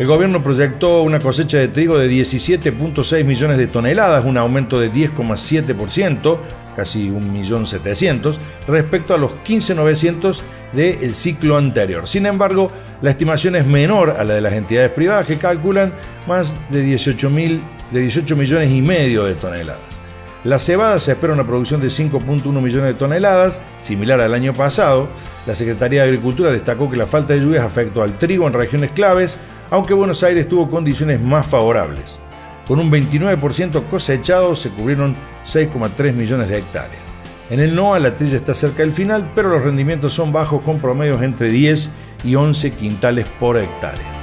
El gobierno proyectó una cosecha de trigo de 17.6 millones de toneladas, un aumento de 10,7%, casi 1.700.000, respecto a los 15.900 del ciclo anterior. Sin embargo, la estimación es menor a la de las entidades privadas que calculan más de 18, de 18 millones y medio de toneladas. La cebada se espera una producción de 5.1 millones de toneladas, similar al año pasado. La Secretaría de Agricultura destacó que la falta de lluvias afectó al trigo en regiones claves, aunque Buenos Aires tuvo condiciones más favorables. Con un 29% cosechado se cubrieron 6,3 millones de hectáreas. En el NOA la trilla está cerca del final, pero los rendimientos son bajos con promedios entre 10 y 11 quintales por hectárea.